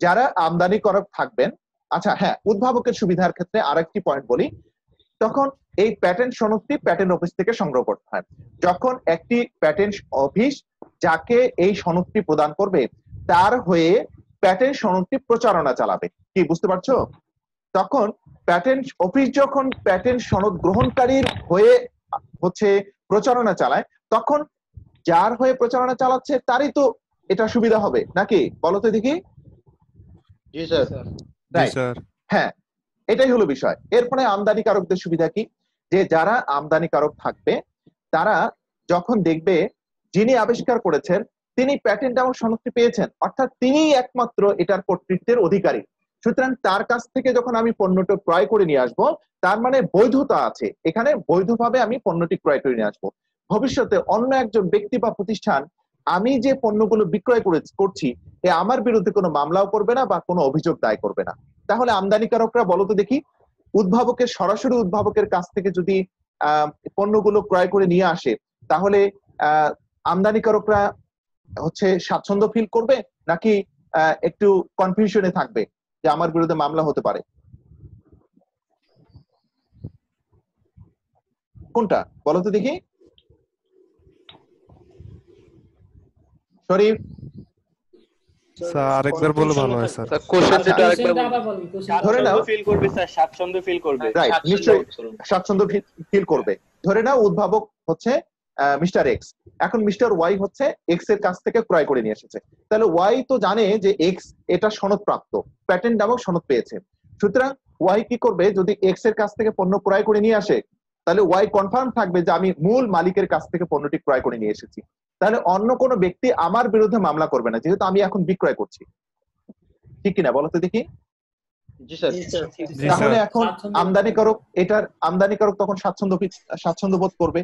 যারা আমদানি আমদানিকারক থাকবেন আচ্ছা হ্যাঁ উদ্ভাবকের সুবিধার ক্ষেত্রে আরেকটি পয়েন্ট বলি। তখন এই প্যাটেন্ট সনদটি প্যাটেন্ট অফিস থেকে সংগ্রহ করতে হয়। যখন একটি প্যাটেন্ট অফিস যাকে এই সনদটি প্রদান করবে, তার হয়ে প্যাটেন্ট সনদটি প্রচারণা চালাবে। কি, বুঝতে পারছ? তখন প্যাটেন্ট অফিস যখন প্যাটেন্ট সনদ গ্রহণকারীর হয়ে হচ্ছে প্রচারণা চালায়, তখন যার হয়ে প্রচারণা চালাচ্ছে, তারই তো এটা সুবিধা হবে। নাকি? বলো তো দেখি। জি স্যার। জি হ্যাঁ এটাই হলো বিষয়। এরপরে আমদানিকারকদের সুবিধা কি? যে যারা আমদানিকারক থাকবে তারা যখন দেখবে যিনি আবিষ্কার করেছেন তিনি প্যাটেন্ট এবং সনদটি পেয়েছেন অর্থাৎ তিনিই একমাত্র এটার কর্তৃত্বের অধিকারী। সুতরাং তার কাছ থেকে যখন আমি পণ্যটা ক্রয় করে নিয়ে আসব তার মানে বৈধতা আছে। এখানে বৈধভাবে আমি পণ্যটি ক্রয় করে নিয়ে আসব। ভবিষ্যতে অন্য একজন ব্যক্তি বা প্রতিষ্ঠান আমি যে পণ্যগুলো বিক্রয় করে, করছি আমার বিরুদ্ধে কোনো মামলাও করবে না বা কোনো অভিযোগ দায় করবে না। তাহলে আমদানিকারকরা বলতো দেখি, উদ্ভাবকের, সরাসরি উদ্ভাবকের কাছ থেকে যদি পণ্যগুলো ক্রয় করে নিয়ে আসে, তাহলে আমদানিকারকরা হচ্ছে স্বাচ্ছন্দ্য ফিল করবে নাকি একটু কনফিউশনে থাকবে যে আমার বিরুদ্ধে মামলা হতে পারে? কোনটা? বলো তো দেখি। শরীফ স্যার আরেকবার বলে ভালো হয় স্যার কোশ্চেন আচ্ছা। দুটো আরেকবার বলুন। ধরে নাও। ফিল করবে স্যার স্বাচ্ছন্দ্য ফিল করবে। রাইট নিশ্চয়ই স্বাচ্ছন্দ্য ফিল করবে। ধরে নাও উদ্ভাবক হচ্ছে মিস্টার এক্স এখন মিস্টার ওয়াই হচ্ছে এক্সের কাছ থেকে ক্রয় করে নিয়ে এসেছে। তাহলে ওয়াই তো জানে যে এক্স এটা সনদ প্রাপ্ত প্যাটেন্ট নামক সনদ পেয়েছে। সুতরাং ওয়াই কি করবে? যদি এক্সের কাছ থেকে পণ্য ক্রয় করে নিয়ে আসে তাহলে ওয়াই কনফার্ম থাকবে যে আমি মূল মালিকের কাছ থেকে পণ্যটি ক্রয় করে নিয়ে এসেছি। তাহলে অন্য কোনো ব্যক্তি আমার বিরুদ্ধে মামলা করবে না যেহেতু আমি এখন বিক্রয় করছি। ঠিক কিনা বলো তো দেখি। তাহলে এখন আমদানিকারক এটার আমদানিকারক তখন স্বাচ্ছন্দ্য স্বাচ্ছন্দ্য বোধ করবে?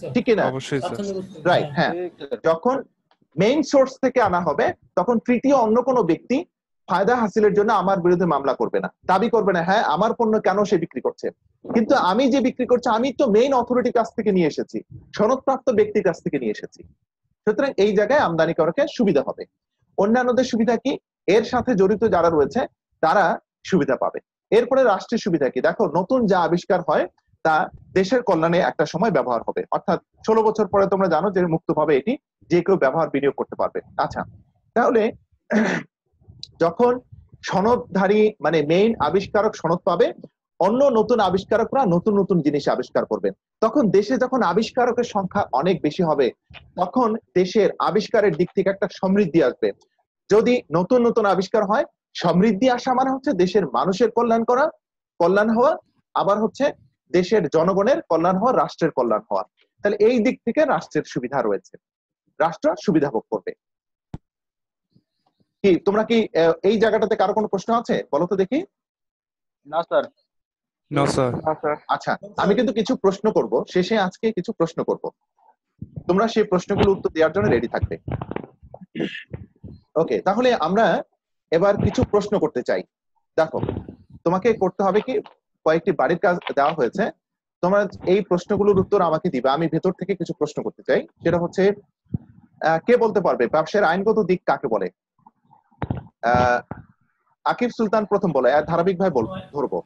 ঠিক কিনা? অবশ্যই রাইট হ্যাঁ। যখন মেইন সোর্স থেকে আনা হবে তখন তৃতীয় অন্য কোনো ব্যক্তি ফায়দা হাসিলের জন্য আমার বিরুদ্ধে মামলা করবে না। দাবি করবে না হ্যাঁ আমার পণ্য কেন সে বিক্রি করছে? কিন্তু আমি যে বিক্রি করছি, আমি তো মেইন অথরিটির কাছ থেকে নিয়ে এসেছি। সনদপ্রাপ্ত ব্যক্তির কাছ থেকে নিয়ে এসেছি। সুতরাং এই জায়গায় আমদানিকারকের সুবিধা হবে। অন্যান্যদের সুবিধা কি? এর সাথে জড়িত যারা রয়েছে, তারা সুবিধা পাবে। এরপরে রাষ্ট্রের সুবিধা কি? দেখো, নতুন যা আবিষ্কার হয়, তা দেশের কল্যাণে একটা সময় ব্যবহার হবে। অর্থাৎ ষোলো বছর পরে তোমরা জানো যে মুক্তভাবে এটি যে কেউ ব্যবহার, বিনিয়োগ করতে পারবে। আচ্ছা তাহলে যখন সনদধারী মানে মেইন আবিষ্কারক সনদ পাবে অন্য নতুন আবিষ্কারকরা নতুন নতুন জিনিস আবিষ্কার করবেন। তখন দেশে যখন আবিষ্কারকের সংখ্যা অনেক বেশি হবে, তখন দেশের আবিষ্কারের দিক থেকে একটা সমৃদ্ধি আসবে। যদি নতুন নতুন আবিষ্কার হয়, সমৃদ্ধি আসা মানে হচ্ছে দেশের মানুষের কল্যাণ করা, কল্যাণ হওয়া, আবার হচ্ছে দেশের জনগণের কল্যাণ হওয়া, রাষ্ট্রের কল্যাণ হওয়া। তাহলে এই দিক থেকে রাষ্ট্রের সুবিধা রয়েছে। রাষ্ট্র সুবিধা ভোগ করবে। কি, তোমরা কি এই জায়গাটাতে কারও কোনো প্রশ্ন আছে? বলো তো দেখি। না, স্যার। আচ্ছা আমি কিন্তু কিছু প্রশ্ন করব। শেষে আজকে কিছু প্রশ্ন করব। তোমরা সেই প্রশ্নগুলো উত্তর দেওয়ার জন্য রেডি থাকবে। ওকে তাহলে আমরা এবার কিছু প্রশ্ন করতে চাই। দেখো তোমাকে করতে হবে কি কয়েকটি বাড়ির কাজ দেওয়া হয়েছে। তোমরা এই প্রশ্নগুলোর উত্তর আমাকে দিবে। আমি ভেতর থেকে কিছু প্রশ্ন করতে চাই। সেটা হচ্ছে আহ, কে বলতে পারবে? ব্যবসার আইনগত দিক কাকে বলে? আহ আকিব সুলতান প্রথম বলে। আর ধারাবাহিক ভাই বল ধরবো।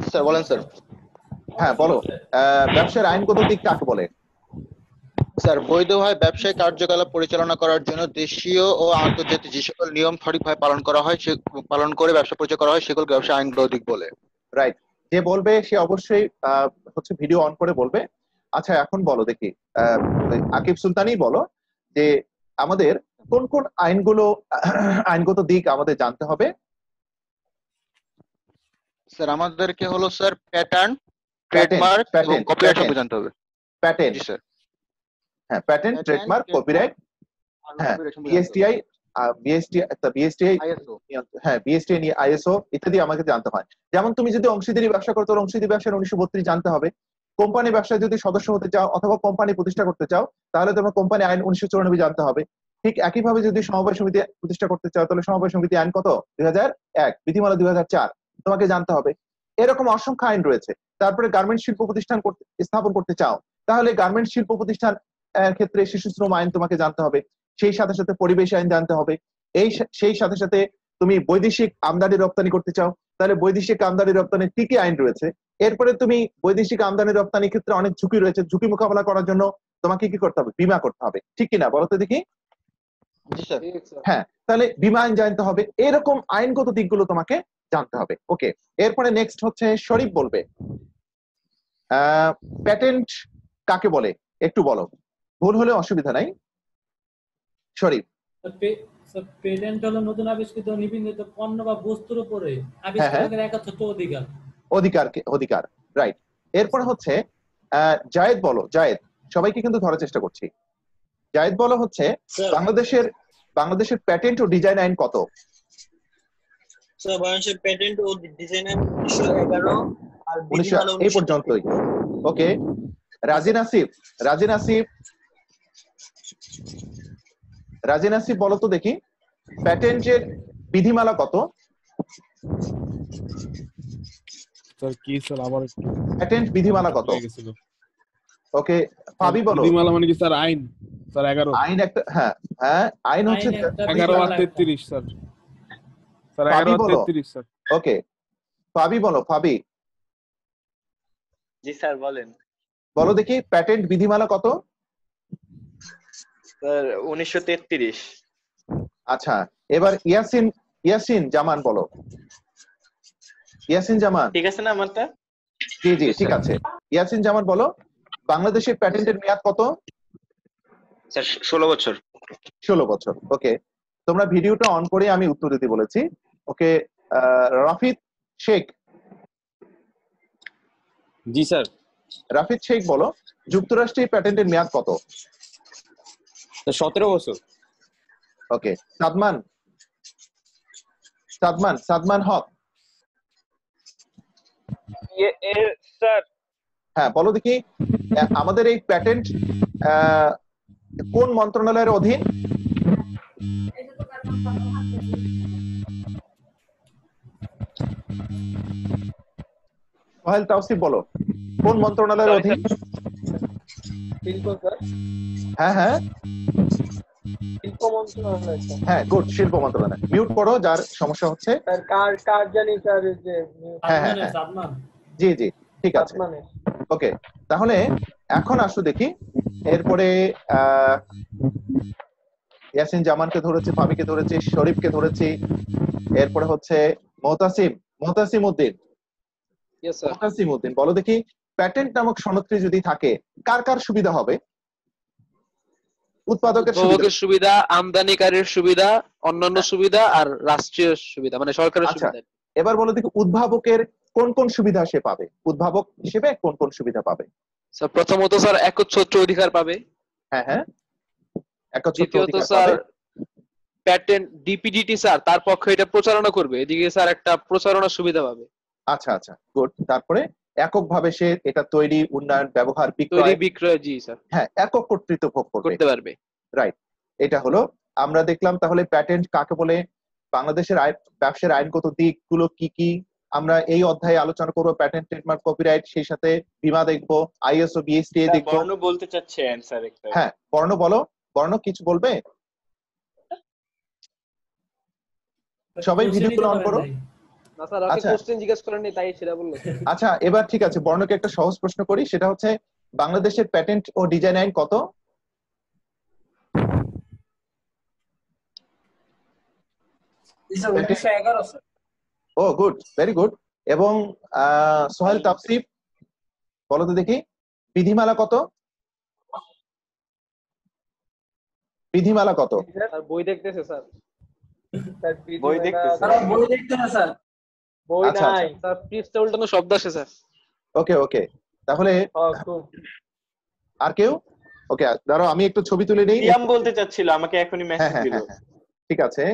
স্যার বলেন স্যার হ্যাঁ বলো। ব্যবসার আইনগত দিক কাকে বলে? স্যার বৈধভাবে ব্যবসায়িক কার্যকলাপ পরিচালনা করার জন্য দেশীয় ও আন্তর্জাতিক যে সকল নিয়ম সঠিকভাবে পালন করা হয় সে পালন করে ব্যবসা পরিচয় করা হয় সেগুলোকে ব্যবসা আইনগত দিক বলে। রাইট যে বলবে সে অবশ্যই আহ, হচ্ছে ভিডিও অন করে বলবে। আচ্ছা এখন বলো দেখি। আহ, আকিব সুলতানই বলো যে আমাদের কোন কোন আইনগুলো আইনগত দিক আমাদের জানতে হবে। স্যার আমাদেরকে হলো স্যার প্যাটার্ন ট্রেডমার্ক এবং কপিরাইট সম্পর্কে জানতে হবে। প্যাটেন্ট স্যার হ্যাঁ প্যাটেন্ট ট্রেডমার্ক কপিরাইট হ্যাঁ বিএসটিআই বিএসটিআই বিএসটিআই হ্যাঁ বিএসটি নিয়ে আইএসও ইত্যাদি আমাকে জানতে হয়। যেমন তুমি যদি অংশীদারি ব্যবসা করো তো অংশীদারি ব্যবসার উনিশশো বত্রিশ জানতে হবে। কোম্পানি ব্যবসায় যদি সদস্য হতে চাও অথবা কোম্পানি প্রতিষ্ঠা করতে চাও তাহলে তোমার কোম্পানি আইন উনিশশো চুরানব্বই জানতে হবে। ঠিক একইভাবে যদি সমবায় সমিতি প্রতিষ্ঠা করতে চাও তাহলে সমবায় সমিতি আইন কত? দুই হাজার এক বিধিমালা দুই হাজার চার। তোমাকে জানতে হবে। এরকম অসংখ্য আইন রয়েছে। তারপরে গার্মেন্ট শিল্প প্রতিষ্ঠান স্থাপন করতে চাও তাহলে গার্মেন্ট শিল্প প্রতিষ্ঠান ক্ষেত্রে শিশু শ্রম আইন তোমাকে জানতে হবে। সেই সাথে সাথে পরিবেশ আইন জানতে হবে। এই সেই সাথে সাথে তুমি বৈদেশিক আমদানি রপ্তানি করতে চাও তাহলে বৈদেশিক আমদানি রপ্তানির কি কি আইন রয়েছে? এরপরে তুমি বৈদেশিক আমদানি রপ্তানির ক্ষেত্রে অনেক ঝুঁকি রয়েছে। ঝুঁকি মোকাবেলা করার জন্য তোমাকে কি করতে হবে? বিমা করতে হবে। ঠিক কিনা? বলো তো দেখি। হ্যাঁ তাহলে বিমা আইন জানতে হবে। এরকম আইনগত দিকগুলো তোমাকে জানতে হবে। ওকে এরপরে নেক্সট হচ্ছে শরীফ বলবে। প্যাটেন্ট কাকে বলে? একটু বলো। ভুল হলে অসুবিধা নাই। শরীফ। পেটেন্ট হলো নতুন আবিষ্কৃত নিবন্ধিত পণ্য বা বস্তুর উপরে হ্যাঁ। আবিষ্কারকের একচ্ছত্র অধিকার। অধিকার অধিকার রাইট এরপর হচ্ছে আহ, জায়েদ বলো জায়েদ সবাইকে কিন্তু ধরার চেষ্টা করছি। জায়েদ বলো হচ্ছে বাংলাদেশের বাংলাদেশের প্যাটেন্ট ও ডিজাইন আইন কত? বাংলাদেশের পেটেন্ট ও ডিজাইন উনিশশো এগারো আর বিধিমালা এই পর্যন্তই। ওকে রাজিন আসিফ রাজিন আসিফ রাজিন আসিফ বলো তো দেখি। প্যাটেন্টের বিধিমালা কত? স্যার কি স্যার আবার প্যাটেন্ট বিধিমালা কত? ওকে পাবি বলো। বিধিমালা মানে কি স্যার আইন। স্যার এগারো। আইন একটা হ্যাঁ হ্যাঁ আইন হচ্ছে আইন একটা, এগারো আর বিধিমালা। একটা। তেত্রিশ স্যার। বলো। ওকে। পাবি বলো পাবি জি স্যার বলেন। বলো দেখি প্যাটেন্ট বিধিমালা কত? স্যার উনিশশো তেত্রিশ। আচ্ছা এবার ইয়াসিন ইয়াসিন জামান বলো। ইয়াসিন জামান। ঠিক আছে না আমারটা? জি জি ঠিক আছে। ইয়াসিন জামান বলো বাংলাদেশের প্যাটেন্টের মেয়াদ কত? স্যার ষোলো বছর। ষোলো বছর ওকে। তোমরা ভিডিওটা অন করে আমি উত্তর দিতে বলেছি। ওকে রাফিদ শেখ জি স্যার। রাফিদ শেখ বলো যুক্তরাষ্ট্রের প্যাটেন্টের মেয়াদ কত? সতেরো বছর। ওকে সাদমান। সাদমান সাদমান হক। স্যার। হ্যাঁ বলো দেখি আমাদের এই প্যাটেন্ট কোন মন্ত্রণালয়ের অধীন? সোহেল তাওসিফ বলো। কোন মন্ত্রণালয়ের অধীন? হ্যাঁ হ্যাঁ। শিল্প মন্ত্রণালয় হ্যাঁ গুড শিল্প মন্ত্রণালয়। মিউট করো যার সমস্যা হচ্ছে। কার কার জানি স্যার যে হ্যাঁ, হ্যাঁ, হ্যাঁ। জি জি ঠিক আছে। ওকে তাহলে এখন আসো দেখি। এরপরে আহ, ইয়াসিন জামানকে ধরেছি ফামিকে ধরেছি শরীফকে ধরেছি। এরপরে হচ্ছে মোহতাসিম মোহতাসিম উদ্দিন বলো দেখি প্যাটেন্ট নামক সনদটি যদি থাকে কার কার সুবিধা হবে? উৎপাদকের সুবিধা। আমদানিকারীর সুবিধা অন্যান্য সুবিধা আর রাষ্ট্রীয় সুবিধা মানে সরকারের আচ্ছা। সুবিধা। এবার বলো দেখি উদ্ভাবকের কোন কোন সুবিধা সে পাবে? উদ্ভাবক হিসেবে কোন কোন সুবিধা পাবে? স্যার প্রথমত স্যার একচ্ছত্র অধিকার পাবে। হ্যাঁ হ্যাঁ। একচ্ছত্র অধিকার স্যার পাবে। প্যাটেন্ট ডিপিডিটি স্যার তার পক্ষে এটা প্রচারণা করবে। এদিকে স্যার একটা প্রচারণার সুবিধা পাবে। আচ্ছা আচ্ছা গুড তারপরে এককভাবে সে এটা তৈরি উন্নয়ন ব্যবহার বিক্রয় বিক্রয় জি স্যার হ্যাঁ একক কর্তৃত্ব ভোগ করতে পারবে। রাইট এটা হলো আমরা দেখলাম তাহলে প্যাটেন্ট কাকে বলে বাংলাদেশের আইন ব্যবসার আইনগত দিকগুলো কি কি? আমরা এই অধ্যায়ে আলোচনা করব প্যাটেন্ট ট্রেডমার্ক কপিরাইট সেই সাথে বীমা দেখব আইএসও বিএসটিএ দেখব। বর্ণ বলতে চাচ্ছেন স্যার একটা। হ্যাঁ বর্ণ বলো। বর্ণ কিছু বলবে? সবাই ভিডিওগুলো অন করো। আচ্ছা। আচ্ছা এবার ঠিক আছে বর্ণকে একটা সহজ প্রশ্ন করি সেটা হচ্ছে বাংলাদেশের প্যাটেন্ট ও ডিজাইন আইন কত? ও গুড ভেরি গুড এবং আহ, সোহেল তাফসিফ বলো তো দেখি বিধিমালা কত? বিধিমালা কত? বই দেখতেছে স্যার। বই স্যার, বই দেখতে না স্যার। বই আচ্ছা, নাই স্যার পৃষ্ঠা উল্টানো শব্দ আসে স্যার। ওকে ওকে। তাহলে আর কেউ? ওকে দাঁড়াও আমি একটু ছবি তুলে নিই। সিয়াম বলতে চাচ্ছিল আমাকে এখনই হ্যাঁ মেসেজ হ্যাঁ দিল। হ্যাঁ হ্যাঁ। ঠিক আছে।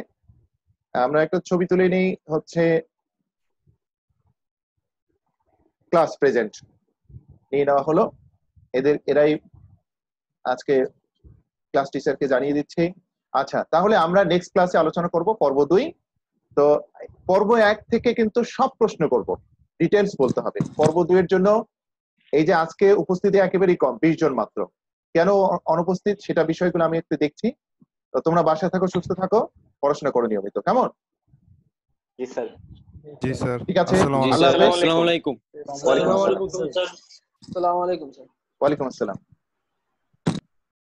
আমরা একটা ছবি তুলে নিই হচ্ছে ক্লাস প্রেজেন্ট নিয়ে নেওয়া হলো। এদের এরাই আজকে ক্লাস টিচারকে জানিয়ে দিচ্ছি। আচ্ছা তাহলে আমরা নেক্সট ক্লাসে আলোচনা করব পর্ব দুই। তো পর্ব এক থেকে কিন্তু সব প্রশ্ন করব। ডিটেলস বলতে হবে। পর্ব দুইয়ের জন্য এই যে আজকে উপস্থিতি একেবারেই কম বিশ জন মাত্র। কেন অনুপস্থিত সেটা বিষয়গুলো আমি একটু দেখছি। তো তোমরা বাসায় থাকো সুস্থ থাকো পড়াশোনা করো নিয়মিত কেমন? জি স্যার। জি স্যার। ঠিক আছে। আসসালামু আলাইকুম। স্যার। আসসালাম।